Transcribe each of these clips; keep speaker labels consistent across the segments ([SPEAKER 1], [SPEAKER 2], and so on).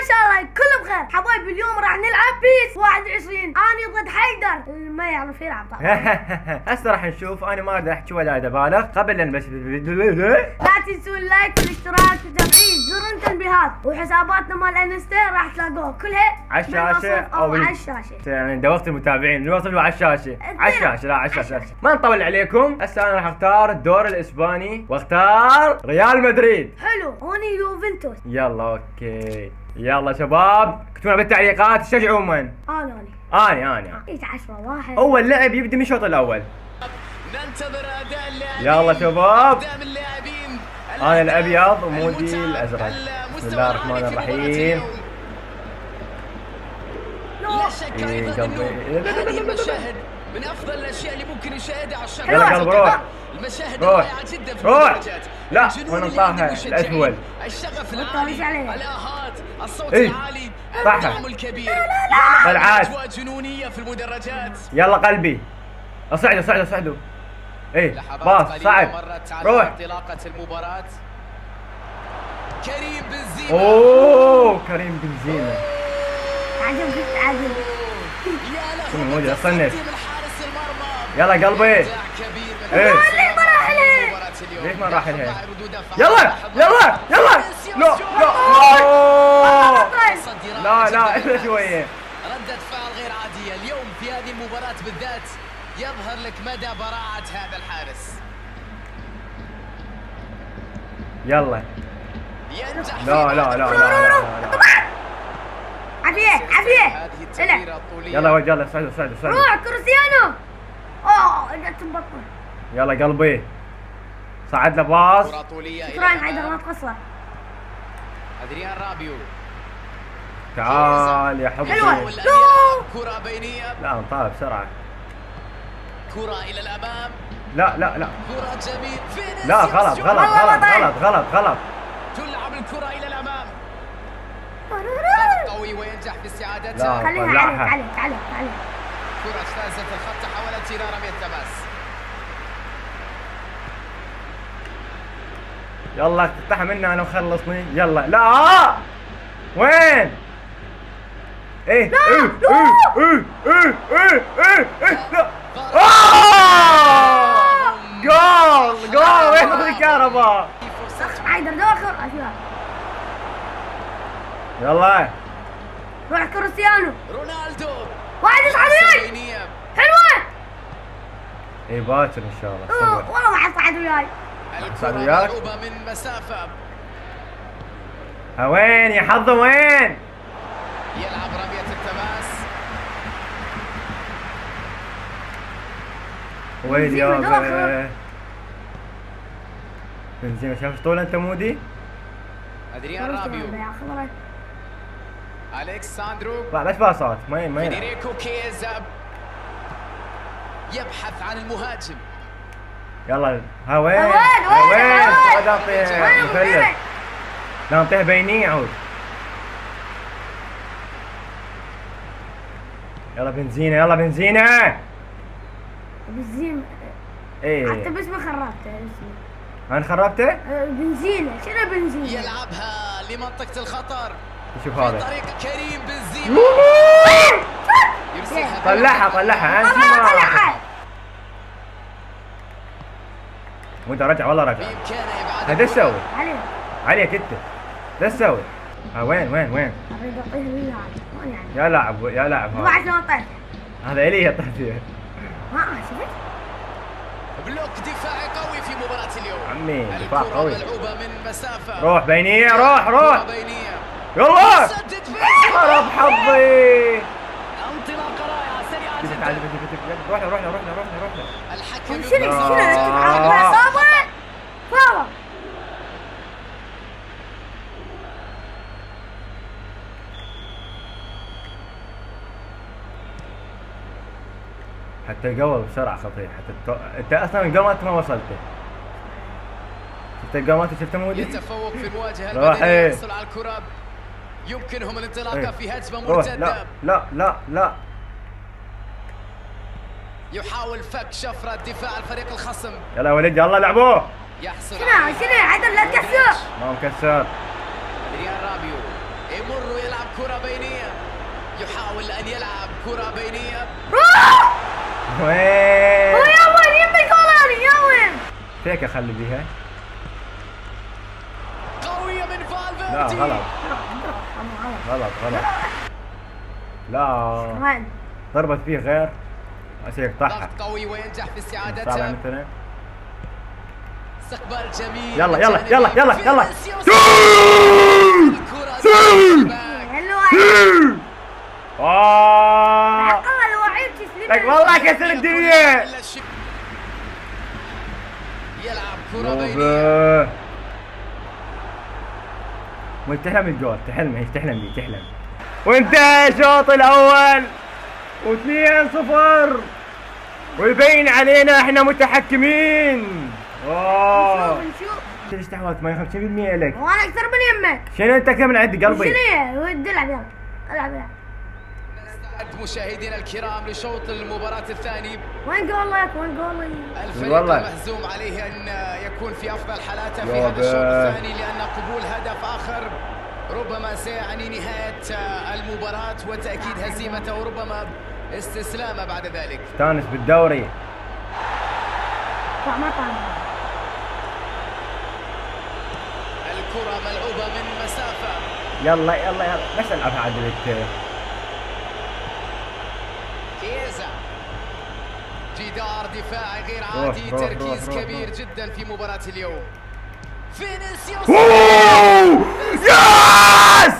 [SPEAKER 1] ان شاء الله كله بخير. حبايبي اليوم راح نلعب PES 21 أنا ضد حيدر اللي ما يعرف يلعب
[SPEAKER 2] هسه راح نشوف. أنا ما أدري احكي ولا ابالغ قبل ان بس
[SPEAKER 1] لا تنسون ال like والاشتراك وتفعيل زر التنبيهات وحساباتنا مال إنستا راح تلاقوها. كلها
[SPEAKER 2] على الشاشه أو
[SPEAKER 1] على الشاشه
[SPEAKER 2] يعني دوخت المتابعين. نوصل على الشاشه على الشاشه لا على الشاشه ما نطول عليكم. هسه أنا راح أختار الدوري الإسباني. وأختار ريال مدريد.
[SPEAKER 1] حلو. هوني يوفنتوس.
[SPEAKER 2] يلا okay. يلا شباب اكتبوا بالتعليقات تشجعون من؟
[SPEAKER 1] أنا أنا
[SPEAKER 2] اني اني اني
[SPEAKER 1] جيت 10 واحد
[SPEAKER 2] أول لعب يبدأ من الشوط الأول
[SPEAKER 3] ننتظر أداء اللاعبين
[SPEAKER 2] يلا شباب. أنا الأبيض ومودي
[SPEAKER 3] الأزرق
[SPEAKER 2] بسم الله الرحمن الرحيم.
[SPEAKER 3] لا شك
[SPEAKER 2] إيه،.
[SPEAKER 3] انه هذه المشاهد من أفضل الأشياء اللي ممكن يشاهدها على الشاشه
[SPEAKER 2] يلا قلب روح.
[SPEAKER 3] المشاهد
[SPEAKER 2] روح.
[SPEAKER 3] رائعه جدا في
[SPEAKER 2] روح. لا،؟
[SPEAKER 3] عند المشجعين.
[SPEAKER 2] الأسود.
[SPEAKER 3] الشغف العالي؟ الآهات الصوت
[SPEAKER 2] إيه.
[SPEAKER 3] العالي
[SPEAKER 2] صح.
[SPEAKER 3] الدعم الكبير
[SPEAKER 2] طلعات.
[SPEAKER 3] أجواء جنونية في المدرجات
[SPEAKER 2] يلا قلبي اصعدوا اصعدوا اصعدوا
[SPEAKER 3] إيه
[SPEAKER 2] باص صعد روح
[SPEAKER 3] انطلاقة المباراة كريم بنزيما
[SPEAKER 2] أوه كريم بنزيما
[SPEAKER 1] عجبك عجبك
[SPEAKER 3] يا له
[SPEAKER 2] شنو
[SPEAKER 3] من
[SPEAKER 2] موجود؟
[SPEAKER 3] تصدي
[SPEAKER 2] أصنف.
[SPEAKER 3] من حارس المرمى
[SPEAKER 2] يلا قلبي
[SPEAKER 3] إبداع كبير من
[SPEAKER 2] إيه.
[SPEAKER 3] حارس
[SPEAKER 1] ليه ما راح
[SPEAKER 2] ليش ما راح
[SPEAKER 3] أفعال.
[SPEAKER 2] يلا يلا يلا لا لا. لا لا. إلا شوية.
[SPEAKER 3] ردة فعل غير عادية. اليوم في هذه المباراة بالذات يظهر لك مدى براعة هذا الحارس.
[SPEAKER 2] يلا. لا لا لا لا, لا,
[SPEAKER 3] التمريرة الطولية.
[SPEAKER 2] يلا ولد يلا صعدوا صعدوا صعدوا
[SPEAKER 1] روح كريستيانو أوه جت مبطل
[SPEAKER 2] يلا قلبي. صعد له باص.
[SPEAKER 1] شكرا حيدر. ما تقصر
[SPEAKER 3] أدريان رابيو.
[SPEAKER 2] تعال يا
[SPEAKER 1] حلوة.
[SPEAKER 2] حبي
[SPEAKER 3] يحاول أن يلعب كرة بينية.
[SPEAKER 2] لا نطالع بسرعة.
[SPEAKER 3] كرة إلى الأمام.
[SPEAKER 2] لا لا لا.
[SPEAKER 3] كرة جميل. فينيسيوس
[SPEAKER 2] لا غلط غلط غلط. غلط غلط غلط.
[SPEAKER 3] تلعب الكرة إلى الأمام. قوي وينجح في استعادتها
[SPEAKER 2] لا.
[SPEAKER 1] خليها. عليك عليك عليك عليك
[SPEAKER 3] كرة اجتازت الخط حاولت إلى رمية تماس
[SPEAKER 2] يلا تفتح منا أنا وخلصني. يلا. لا. وين؟ إيه. إيه. إيه. إيه. إيه. إيه. إيه. لا. آه! جول. جول. وين الكهرباء؟
[SPEAKER 3] فرصة
[SPEAKER 1] حيدر داخل. أشوف.
[SPEAKER 2] يلا.
[SPEAKER 1] روح كريستيانو.
[SPEAKER 3] رونالدو.
[SPEAKER 1] واحد يصعد وياي. حلوة.
[SPEAKER 2] إيه باكر إن شاء الله.
[SPEAKER 1] والله واحد صعد وياي.
[SPEAKER 3] الكرة من مسافة.
[SPEAKER 2] ها وين يا حظه وين؟
[SPEAKER 3] يلعب رمية التماس
[SPEAKER 2] وين يا. بنزيما شايف طول أنت مودي؟
[SPEAKER 3] أدريان رابيو. ألكساندرو.
[SPEAKER 2] لا ليش باصات؟ ما ما
[SPEAKER 3] يبحث عن المهاجم.
[SPEAKER 2] يلا. ها وين
[SPEAKER 1] وين؟
[SPEAKER 2] ها
[SPEAKER 1] وين؟
[SPEAKER 2] وين مثلث
[SPEAKER 1] وين؟
[SPEAKER 2] لا اعطيه بيني عود. يلا بنزيما يلا بنزيما.
[SPEAKER 1] بنزين. حتى
[SPEAKER 2] إيه
[SPEAKER 1] باسمه خربته
[SPEAKER 2] أنا خربته؟
[SPEAKER 1] أه، بنزينة. شنو بنزينة؟
[SPEAKER 3] يلعبها لمنطقة الخطر.
[SPEAKER 2] شوف هذا.
[SPEAKER 3] طريق كريم بنزيما
[SPEAKER 2] طلعها طلعها. أنت
[SPEAKER 1] طلعها
[SPEAKER 2] ما
[SPEAKER 1] طلعها
[SPEAKER 2] وانت رجع والله رجع
[SPEAKER 3] بإمكانه إبعاد
[SPEAKER 2] هذا إيش تسوي؟
[SPEAKER 1] علي.
[SPEAKER 2] عليك انت إيش تسوي؟ ها وين وين وين؟
[SPEAKER 1] يعني؟
[SPEAKER 2] يا لاعب يا لاعب. هذا إلي يعطيه
[SPEAKER 1] ما شفت؟
[SPEAKER 3] بلوك دفاعي قوي في مباراة اليوم.
[SPEAKER 2] عمي، دفاع قوي.
[SPEAKER 3] من مسافة.
[SPEAKER 2] روح بينية روح روح. يلا!
[SPEAKER 3] سدد في
[SPEAKER 2] خرب حظي. تتقوى بسرعة خطيحه تتو... أنت أصلا قامت ما وصلت. شفت القامات شفت مودي
[SPEAKER 3] يتفوق في المواجهة
[SPEAKER 2] روح
[SPEAKER 3] يحصل
[SPEAKER 2] إيه.
[SPEAKER 3] على الكرة. يمكنهم الانطلاقة
[SPEAKER 2] إيه.
[SPEAKER 3] في هجمة مرتده
[SPEAKER 2] لا لا لا لا.
[SPEAKER 3] يحاول فك شفرة دفاع الفريق الخصم.
[SPEAKER 2] يلا يا وليد يلا لعبوه
[SPEAKER 3] يحصل
[SPEAKER 1] شنو؟ شنو؟ عدل لا تكسر.
[SPEAKER 2] ما مكسر.
[SPEAKER 3] ريال رابيو يمر ويلعب كرة بينية. يحاول أن يلعب كرة بينية.
[SPEAKER 1] روح!
[SPEAKER 2] وين؟
[SPEAKER 1] يا وين يمي جولاني يا وين؟
[SPEAKER 2] فيك أخلي بيها.
[SPEAKER 3] قوية من
[SPEAKER 2] لا
[SPEAKER 3] فالفيردي
[SPEAKER 2] غلط. غلط غلط. لا.
[SPEAKER 1] وين
[SPEAKER 2] ضربت فيه غير. عشان يقطعها
[SPEAKER 3] ضغط قوي وينجح في
[SPEAKER 2] طالع
[SPEAKER 3] استعادتها
[SPEAKER 2] مثلا
[SPEAKER 3] استقبال جميل.
[SPEAKER 2] يلا يلا يلا يلا يلا.
[SPEAKER 3] الكرة
[SPEAKER 2] لك والله كسر الدنيا.
[SPEAKER 3] يلعب كرة بينية.
[SPEAKER 2] وانت تحلم الجول تحلم هيك تحلم تحلم. وانتهى الشوط الأول واثنين صفر. ويبين علينا إحنا متحكمين. أوه.
[SPEAKER 1] نشوف.
[SPEAKER 2] ليش استحوذت 58% لك؟
[SPEAKER 1] وأنا أكثر من يمك.
[SPEAKER 2] شنو أنت كم من عند
[SPEAKER 1] شنو
[SPEAKER 2] قلبي.
[SPEAKER 1] هي ود ألعب يلا. ألعب ألعب.
[SPEAKER 3] نستعد مشاهدينا الكرام لشوط المباراة الثاني.
[SPEAKER 1] وين جولك؟ وين جولي؟
[SPEAKER 3] الفريق
[SPEAKER 2] والله.
[SPEAKER 3] المهزوم عليه أن يكون في أفضل حالاته في هذا الشوط. الثاني لأن قبول هدف آخر ربما سيعني نهاية المباراة وتأكيد هزيمته وربما استسلامه بعد ذلك.
[SPEAKER 2] استانس بالدوري.
[SPEAKER 1] طع ما طعم
[SPEAKER 3] الكرة ملعوبة من مسافة.
[SPEAKER 2] يلا يلا يلا. بس ألعبها عدل انت
[SPEAKER 3] كيزا جدار دفاعي غير
[SPEAKER 2] روح،
[SPEAKER 3] عادي
[SPEAKER 2] روح،
[SPEAKER 3] تركيز
[SPEAKER 2] روح، روح،
[SPEAKER 3] كبير
[SPEAKER 2] روح.
[SPEAKER 3] جدا في مباراة اليوم. فينيسيوس!
[SPEAKER 2] ياس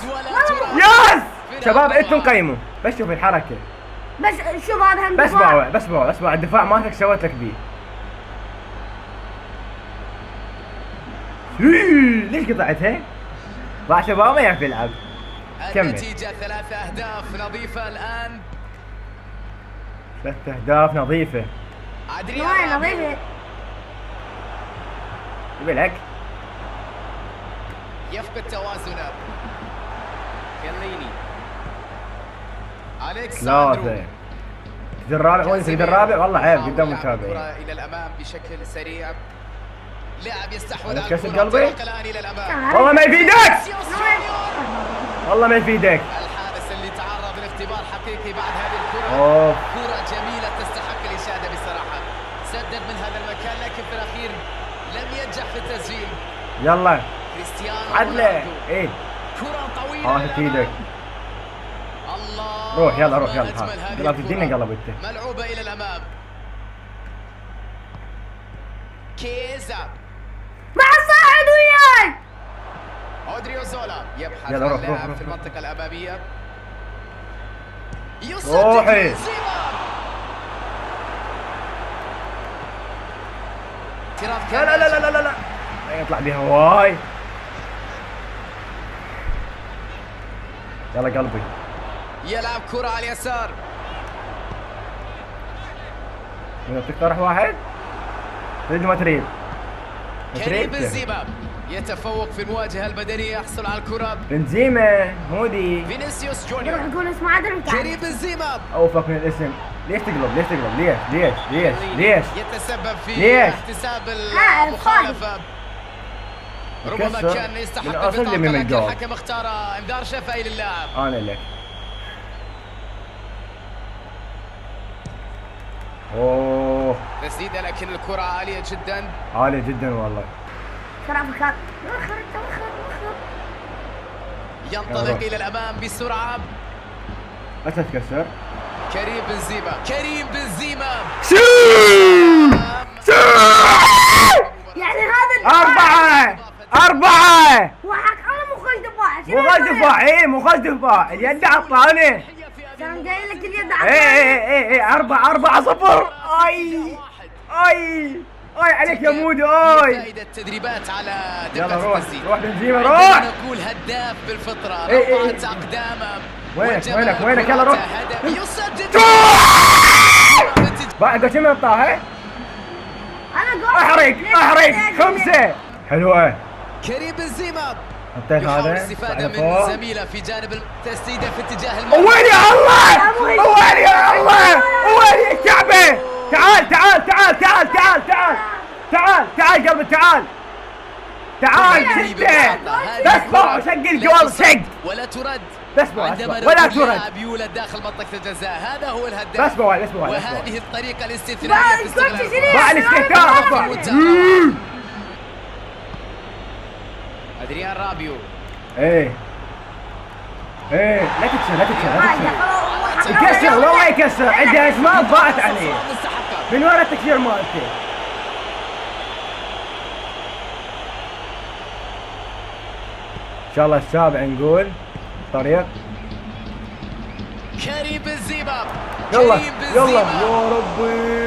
[SPEAKER 2] ياس شباب إنتم قيموا. بس شوف الحركة.
[SPEAKER 1] بس شوف هذا هم
[SPEAKER 2] بس. باوع بس باوع بس باوع. الدفاع مالك سويت لك بيه ليش قطعتها؟ ضاع شباب ما يعرف يلعب. كمل.
[SPEAKER 3] النتيجة ثلاثة أهداف نظيفة الآن.
[SPEAKER 2] ثلاث أهداف نظيفة.
[SPEAKER 3] ادريان
[SPEAKER 1] وين
[SPEAKER 3] رابيو.
[SPEAKER 1] نظيفة.
[SPEAKER 2] يبي لك.
[SPEAKER 3] يفقد توازنه. كليني اليكس
[SPEAKER 2] ثلاثة. تقدر الرابع وين تقدر الرابع؟ والله عيب قدام المتابعين
[SPEAKER 3] الكرة إلى الأمام بشكل سريع. لاعب يستحوذ على
[SPEAKER 2] كسر
[SPEAKER 3] الكرة.
[SPEAKER 2] قلبي؟ والله ما يفيدك. والله ما يفيدك.
[SPEAKER 3] الحارس اللي تعرض لاختبار حقيقي بعد هذه الكرة. أوف. هذا المكان لكن في الأخير لم ينجح في التسجيل.
[SPEAKER 2] يلا.
[SPEAKER 3] كريستيانو عدلة.
[SPEAKER 2] إيه.
[SPEAKER 3] كرة طويلة
[SPEAKER 2] آه،
[SPEAKER 3] راحت
[SPEAKER 2] إيدك.
[SPEAKER 3] الله.
[SPEAKER 2] روح يلا روح يلا. يلا
[SPEAKER 3] تديني
[SPEAKER 2] قلب انت
[SPEAKER 3] ملعوبة إلى الأمام. كيزا.
[SPEAKER 1] مع صاعد وياي
[SPEAKER 3] اودريو زولا يبحث
[SPEAKER 2] يلا روح روح
[SPEAKER 3] في المنطقة الأمامية. يوصل
[SPEAKER 2] روحي.
[SPEAKER 3] الاعتراف
[SPEAKER 2] لا لا لا لا لا لا. لا يطلع بها. واي. يلا قلبي.
[SPEAKER 3] يلعب كرة على اليسار.
[SPEAKER 2] يعطيك طرح واحد. تريد ما تريد
[SPEAKER 3] كريم بنزيما يتفوق في المواجهة البدنية يحصل على الكرة.
[SPEAKER 2] بنزيما هودي.
[SPEAKER 3] فينيسيوس جونيور.
[SPEAKER 1] يروح نقول اسمه عدل
[SPEAKER 3] كريم بنزيما.
[SPEAKER 2] أوفق من الاسم. ليش تقلب؟ ليش تقلب؟ ليش؟ ليش؟ ليش؟ ليش
[SPEAKER 3] يتسبب في
[SPEAKER 2] ليش؟
[SPEAKER 3] احتساب
[SPEAKER 1] ها،
[SPEAKER 3] المخالفة ربما. كان يستحق
[SPEAKER 2] من
[SPEAKER 3] لكن
[SPEAKER 2] الجول.
[SPEAKER 3] الحكم اختار إنذار شفهي للاعب
[SPEAKER 2] أنا لك أوه.
[SPEAKER 3] تسديدة لكن الكرة عالية جدا.
[SPEAKER 2] عالي جدا والله.
[SPEAKER 1] ترى فكر وخر انت وخر وخر.
[SPEAKER 3] ينطلق. إلى الأمام بسرعة.
[SPEAKER 2] لا تتكسر.
[SPEAKER 3] كريم بنزيما كريم بنزيما.
[SPEAKER 1] يعني مخرج دفاع.
[SPEAKER 2] مخرج إيه، دفاع اليد
[SPEAKER 1] قايل لك اليد
[SPEAKER 2] إيه، إيه، أي أي أي عليك يا مودي أي.
[SPEAKER 3] التدريبات على
[SPEAKER 2] روح روح بنزيما روح.
[SPEAKER 3] نقول هداف بالفطرة رفعت أقدامه.
[SPEAKER 2] وينك؟ وينك؟ وينك؟ يلا روح. بعد كم نطاها
[SPEAKER 1] أنا
[SPEAKER 2] أحرق أحرق. خمسة. حلوة
[SPEAKER 3] كريم بنزيما.
[SPEAKER 2] حطيت هذا؟
[SPEAKER 3] الاستفادة
[SPEAKER 2] طلع
[SPEAKER 3] من. زميله في جانب التسديدة في اتجاه المرمى.
[SPEAKER 2] وين يا الله؟ وين يا الله؟ وين يا الكعبة تعال تعال تعال تعال تعال تعال. تعال تعال قلبي تعال. تعال.
[SPEAKER 3] هذه
[SPEAKER 2] بس بقى شق الجوال شق.
[SPEAKER 3] ولا ترد.
[SPEAKER 2] بس بوال بس
[SPEAKER 3] عندما
[SPEAKER 2] بوال. ولا
[SPEAKER 3] لاعب يولد داخل منطقة الجزاء. هذا هو الهداف
[SPEAKER 2] بس بوال بس
[SPEAKER 3] وهذه
[SPEAKER 2] بوال
[SPEAKER 3] الطريقة الاستثنائية
[SPEAKER 1] بقى
[SPEAKER 3] في استغلال.
[SPEAKER 2] بقى الاستهتار.
[SPEAKER 3] أدريان رابيو.
[SPEAKER 2] إيه. إيه. لا تكسر لا تكسر لا تكسر. يكسر والله يكسر. عنده إسماء ضاعت عليه. من ورا التكسير مالته إن شاء الله السابع نقول. طريق
[SPEAKER 3] كريم بنزيما
[SPEAKER 2] يلا
[SPEAKER 3] كريم
[SPEAKER 2] يلا. يا ربي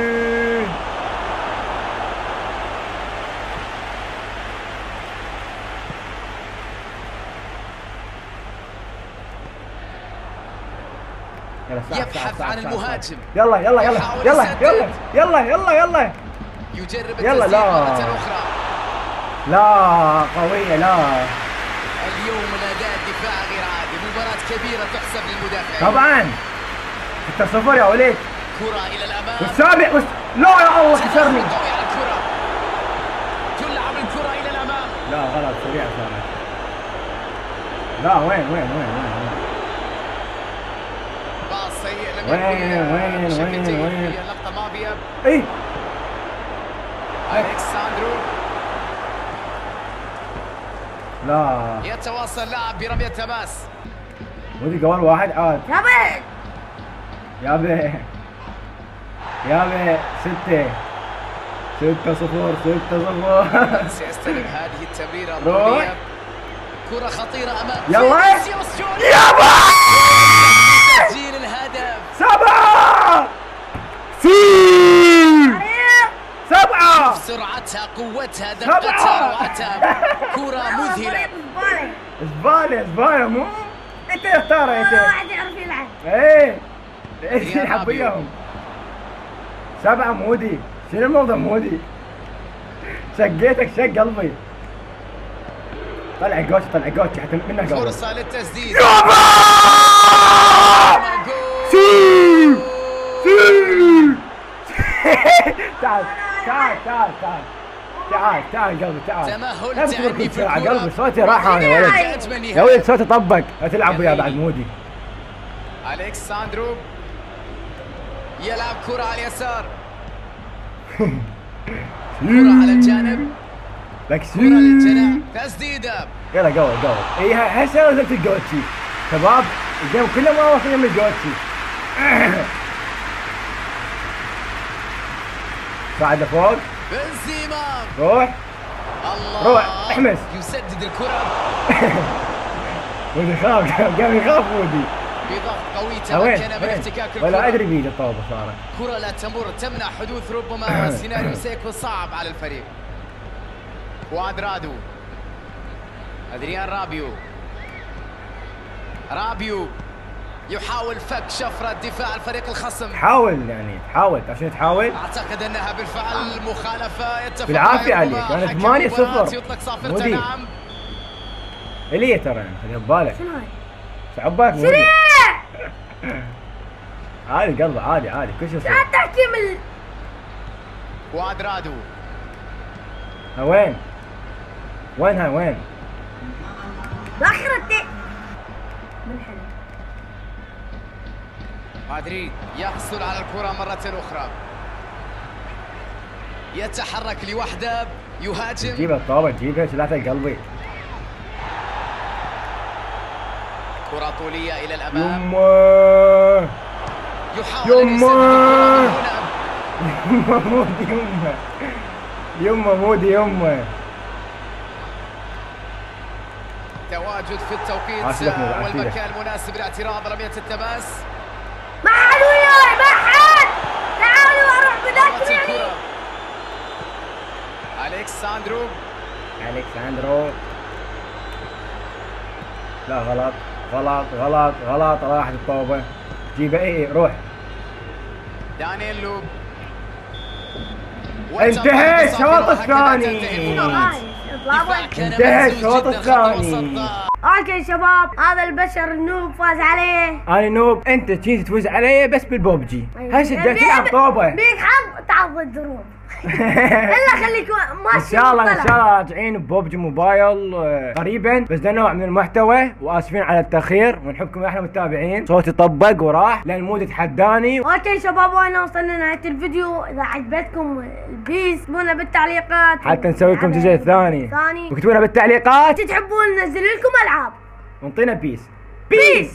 [SPEAKER 3] يبحث عن المهاجم.
[SPEAKER 2] يلا يلا يلا يلا. يلا يلا يلا يلا
[SPEAKER 3] يجرب
[SPEAKER 2] يلا، لا. لا قوية لا
[SPEAKER 3] اليوم الأداء الدفاع غير عادي مباراة كبيرة تحسب للمدافعين
[SPEAKER 2] طبعا. 6 صفر يا وليد
[SPEAKER 3] كرة إلى الأمام.
[SPEAKER 2] والسابع وس... لا يا الله كسرني.
[SPEAKER 3] تلعب الكرة إلى الأمام.
[SPEAKER 2] لا غلط سريع صارت لا وين وين وين وين وين؟
[SPEAKER 3] باص سيء لم
[SPEAKER 2] وين-
[SPEAKER 3] يكن
[SPEAKER 2] وين-
[SPEAKER 3] بشكل
[SPEAKER 2] وين-
[SPEAKER 3] جيد
[SPEAKER 2] وين؟
[SPEAKER 3] في اللقطة الماضية
[SPEAKER 2] إيه.
[SPEAKER 3] ألكساندرو.
[SPEAKER 2] لا.
[SPEAKER 3] يتواصل لاعب برمية تماس.
[SPEAKER 2] ودي قوال واحد. عاد
[SPEAKER 1] يا بيت
[SPEAKER 2] يا بي يا بي ستة. ستة صفر. ستة صفر.
[SPEAKER 3] سيستلم هذه التمريرة
[SPEAKER 2] روح.
[SPEAKER 3] كرة خطيرة أمام
[SPEAKER 2] يلا. يابا
[SPEAKER 3] تسجيل الهدف.
[SPEAKER 2] سبعة
[SPEAKER 1] طريق
[SPEAKER 2] سبعة
[SPEAKER 3] سرعتها قوتها. دقتها روعتها كرة مذهلة.
[SPEAKER 1] زبالة.
[SPEAKER 2] زبالة مو أنت يا ترى انت
[SPEAKER 1] واحد يعرف يلعب.
[SPEAKER 2] إيه.
[SPEAKER 3] إيش
[SPEAKER 2] يلعب. وياهم سبعة مودي. شنو الموضوع مودي؟ شقيتك شق قلبي. طلع جوش طلع جوش حتى منه قلبي
[SPEAKER 3] فرصة للتسديد.
[SPEAKER 2] يابا. سي سي تعال. تعال تعال تعال. تعال تعال قلبي تعال.
[SPEAKER 3] تمهل
[SPEAKER 2] لا
[SPEAKER 3] الكرة.
[SPEAKER 2] قلبي صوتي راح أنا يا ولد. يا. ولد صوتي طبق. لا تلعب وياه بعد مودي.
[SPEAKER 3] ألكساندرو يلعب كرة على اليسار. كرة على الجانب. كرة للجناح تسديدة.
[SPEAKER 2] يلا قول قول إي هسه نزلت الجوتشي شباب الجيم كله ما واصل من الجوتشي صعد فوق.
[SPEAKER 3] بنزيما.
[SPEAKER 2] روح.
[SPEAKER 3] الله.
[SPEAKER 2] روح، احمس.
[SPEAKER 3] يسدد الكرة.
[SPEAKER 2] ودي خاف قام يخاف ودي.
[SPEAKER 3] بضغط قوي
[SPEAKER 2] وين؟
[SPEAKER 3] تمكن من احتكاك الكرة.
[SPEAKER 2] ولا أدري بيد الطوبه صارت.
[SPEAKER 3] كرة لا تمر تمنع حدوث ربما سيناريو سيكون صعب على الفريق. كوادرادو أدريان رابيو. رابيو. يحاول فك شفرة دفاع الفريق الخصم.
[SPEAKER 2] حاول يعني حاول عشان تحاول.
[SPEAKER 3] أعتقد أنها بالفعل مخالفة. يتفق
[SPEAKER 2] بالعافية عليك، كانت
[SPEAKER 3] حكم
[SPEAKER 2] 8
[SPEAKER 3] المباراة
[SPEAKER 2] صفر.
[SPEAKER 3] يطلق صافرة
[SPEAKER 2] مودي.
[SPEAKER 3] نعم
[SPEAKER 2] اللي ترى يعني خليها ببالك
[SPEAKER 1] شنو هاي؟
[SPEAKER 2] مودي.
[SPEAKER 1] سريع!
[SPEAKER 2] عادي قلبي عادي عادي كل شيء
[SPEAKER 1] لا
[SPEAKER 2] يصير
[SPEAKER 1] تحكي من
[SPEAKER 3] كوادرادو
[SPEAKER 2] ها وين؟ وين هاي وين؟
[SPEAKER 1] باخر التي من حلو.
[SPEAKER 3] مدريد يحصل على الكرة مرة أخرى. يتحرك لوحده يهاجم.
[SPEAKER 2] جيب الطوبه جيبها شلاتها قلبي
[SPEAKER 3] كرة طولية إلى الأمام.
[SPEAKER 2] يما.
[SPEAKER 3] هنا
[SPEAKER 2] يمه مودي يمه يمه مودي يمه
[SPEAKER 3] تواجد في التوقيت. والمكان المناسب لاعتراض رمية التماس
[SPEAKER 1] ما حد وياي ما حد تعالوا أروح
[SPEAKER 3] مرت
[SPEAKER 1] بذاكم يعني
[SPEAKER 3] الكرة ألكساندرو
[SPEAKER 2] الكساندرو لا غلط غلط غلط غلط. راحت الطوبه جيبها إيه؟ روح.
[SPEAKER 3] دانييلو
[SPEAKER 2] انتهى! الشوط الثاني. انتهى الشوط الثاني.
[SPEAKER 1] okay شباب هذا البشر ال noob فاز عليه.
[SPEAKER 2] أنا noob. أنت تجي تفوز علي بس بالبوبجي. هسه تلعب طوبه
[SPEAKER 1] بيك حظ. تعض الدروب الا خليك ماشي
[SPEAKER 2] إن شاء الله
[SPEAKER 1] إن.
[SPEAKER 2] شاء الله راجعين ببوبجي موبايل آه، قريبا بس ده نوع من المحتوى وآسفين على التأخير ونحبكم إحنا متابعين. صوتي طبق وراح لأن مود تحداني.
[SPEAKER 1] أوكي شباب وأنا وصلنا لنهايه الفيديو. إذا عجبتكم البيس اكتبونا بالتعليقات.
[SPEAKER 2] حتى نسوي لكم الثاني
[SPEAKER 1] ثاني.
[SPEAKER 2] واكتبوا لنا بالتعليقات.
[SPEAKER 1] تحبون ننزل لكم ألعاب.
[SPEAKER 2] ونطينا بيس.
[SPEAKER 1] بيس!